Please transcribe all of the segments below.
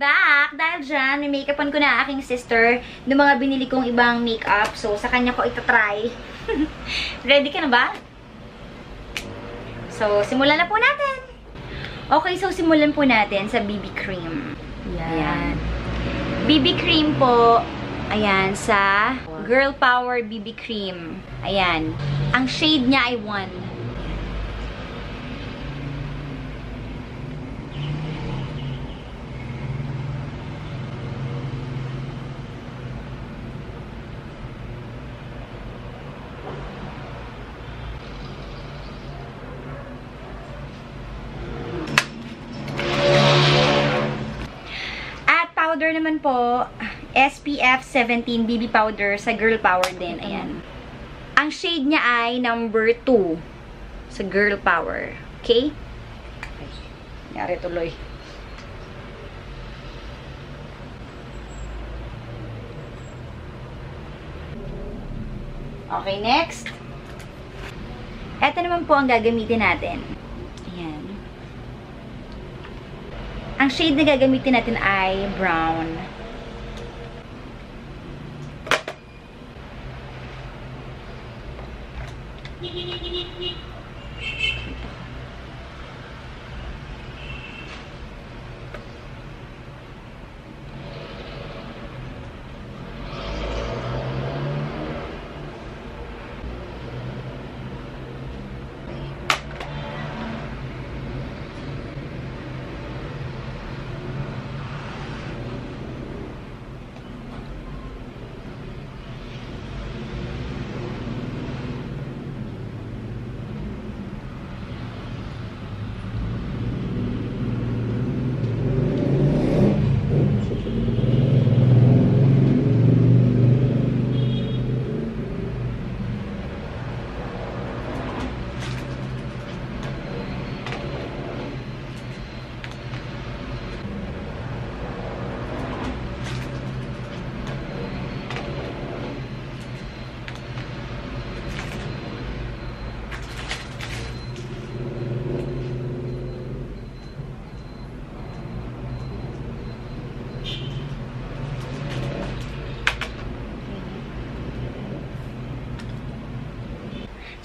back! Dahil dyan, may make-upan ko na aking sister ng mga binili kong ibang makeup. So, sa kanya ko itatry. Ready ka na ba? So, simulan na po natin! Okay, so simulan po natin sa BB cream. Ayan. BB cream po, ayan, sa Girl Power BB cream. Ayan. Ang shade niya ay 1. At powder naman po, SPF 17 BB powder sa Girl Power din. Ayan. Ang shade niya ay number 2 sa Girl Power. Okay? Yari tuloy. Okay, next. Ito naman po ang gagamitin natin. Ayan. Ang shade na gagamitin natin ay brown. よし。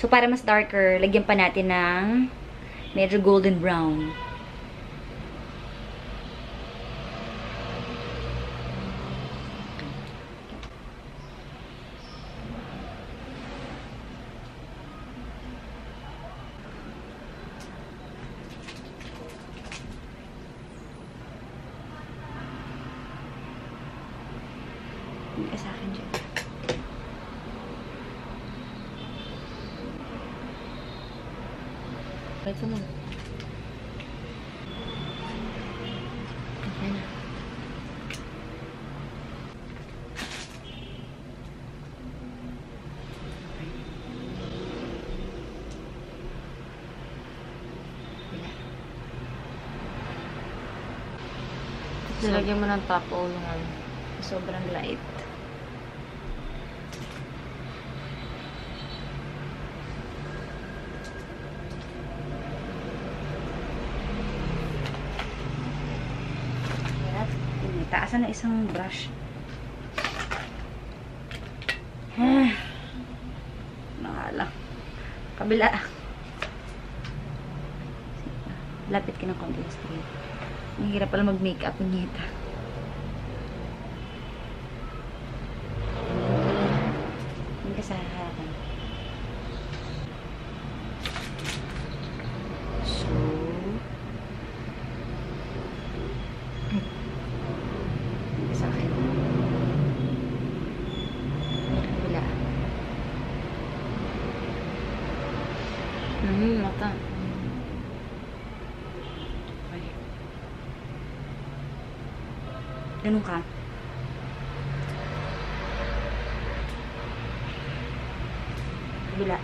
So, para mas darker, lagyan pa natin ng medyo golden brown. Assalamualaikum. Lagi menatap oh, ulungan. Sobrang light. Taasan na isang brush. Ah, Mahala. Kabila. Lapit ka ng konti. Straight. Ang hirap pala mag-makeup. Nita. Hindi ka sa harapan. So, hindi ka sa akin. Kabila. Hmm, mata. Okay. Ganun ka. Kabila.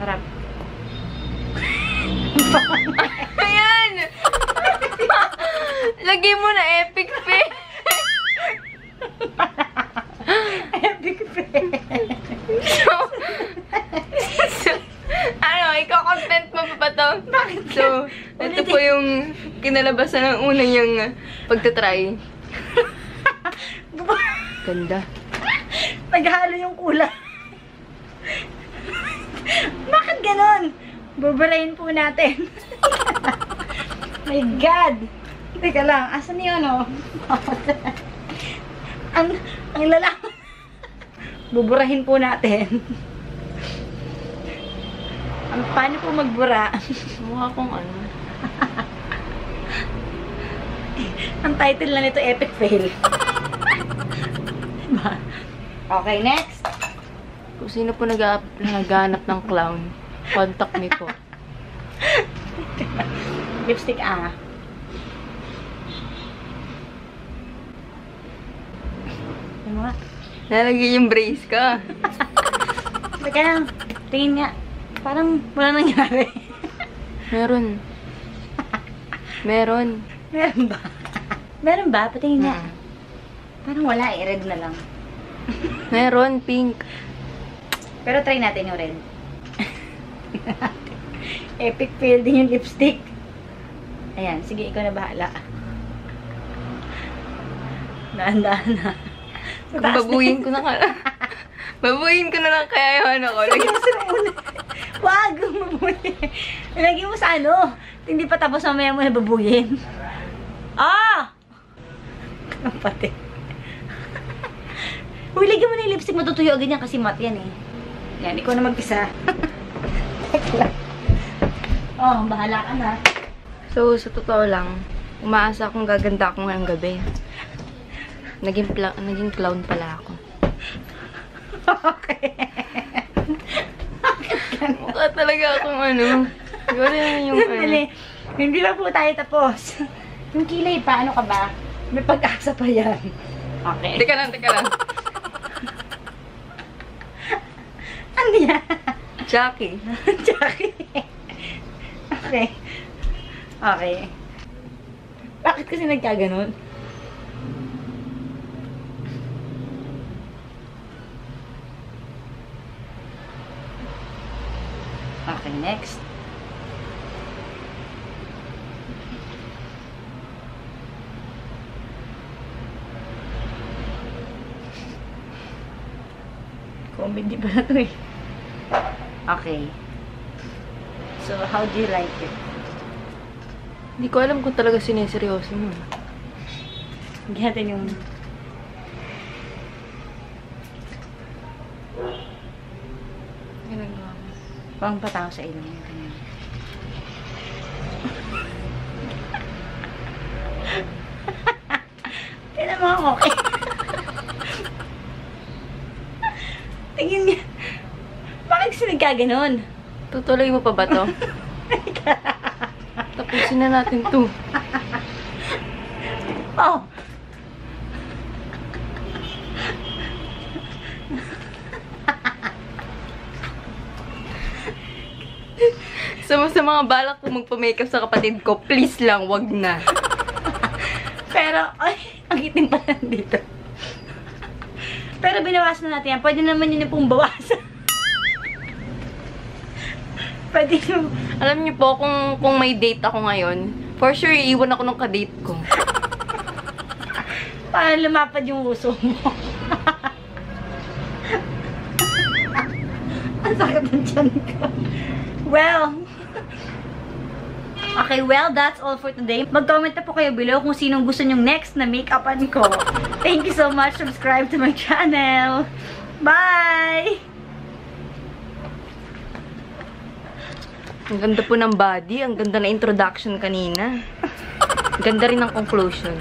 Harap. Ayan! Lagay mo na epic fail. so, so, ano, ikaw content mo pa ba to? Bakit? So, ito po yung kinalabasan ng una niyang pagtatry. Ganda. Naghalo yung kulay. Bakit ganon? Babalayin po natin. My God! Teka lang, asan yun, oh? Ano? ang, ang lalaman. Buburahin po natin. ang paano po magbura? Mukha kong ano. ang title na nito, Epic Fail. diba? Okay, next. Kung sino po nag naghanap ng clown, contact me po. Lipstick ah. Ano nga? Nalagay yung brace ka. Teka lang. Tingin nga. Parang wala nangyari. Meron. Meron. Meron ba? Meron ba? Patingin nga. Mm. Parang wala eh. Red na lang. Meron, pink. Pero try natin yung red. Epic fail din yung lipstick. Ayan. Sige, ikaw na bahala. Daan-daan na. Babuyin ko na ka. babuyin ko na lang kaya yung ano ko. Lagyan mo sa una. Wag, mabuyin. Lagyan mo sa ano. Hindi pa tapos mamaya mo na babuyin. Ah! Pati. Uy, lagyan mo na yung lipstick. Matutuyo agad yan kasi matte yan eh. Yan, ikaw na mag-isa. oh, bahala ka na. So, sa totoo lang, umaasa akong gaganda ako ngayong gabi. Naging, naging clown pala ako. okay. Mukha talaga akong ano. Siguro yun yung ano. Hindi pa po tayo tapos. Yung kilay pa, ano ka ba? May pag-asa pa yan. Okay. Teka lang, teka lang. Ano yan? Jackie. Jackie. okay. Okay. Bakit kasi nagkaganon? Okay, next. Comedy pa na to eh. Okay. So, how do you like it? Hindi ko alam kung talaga sineseryoso mo. Bigyan natin yung... Ginagawa mo. Pang patao sa ilong. Tignan mo ako? Tingin niya. Bakit kasi nagkaganon? Tutuloy mo pa ba to? Tapusin na natin to. Oh! Sa, sa mga balak ko magpa-makeup sa kapatid ko, please lang, wag na. Pero, ay, ang itim pa lang dito. Pero binawasan na natin yan. Pwede naman yun pong bawasan. Pwede yung... Alam niyo po, kung, kung may date ako ngayon, for sure, iiwan ako ng kadate ko. Para lumapad yung uso mo. Ang sakit ng tiyan ko. Well, okay, well, that's all for today. Mag-comment na po kayo below kung sinong gusto nyong next na make-upan ko. Thank you so much. Subscribe to my channel. Bye! Ang ganda po ng body, ang ganda na introduction kanina. Ganda rin ng conclusion.